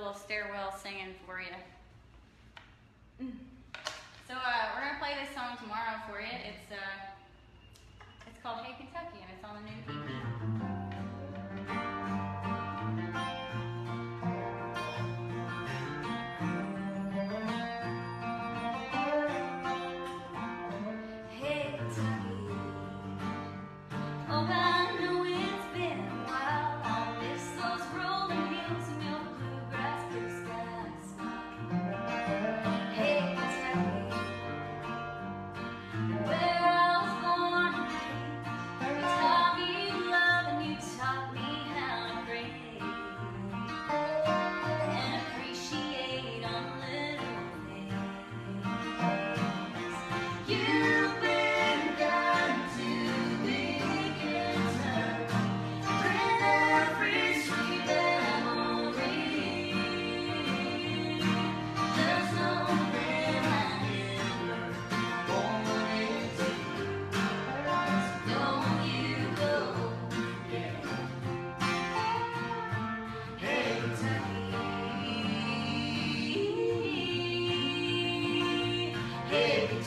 little stairwell singing for you. Mm. So uh, we're gonna play this song tomorrow for you. It's uh, it's called Hey Kentucky, and it's on the new.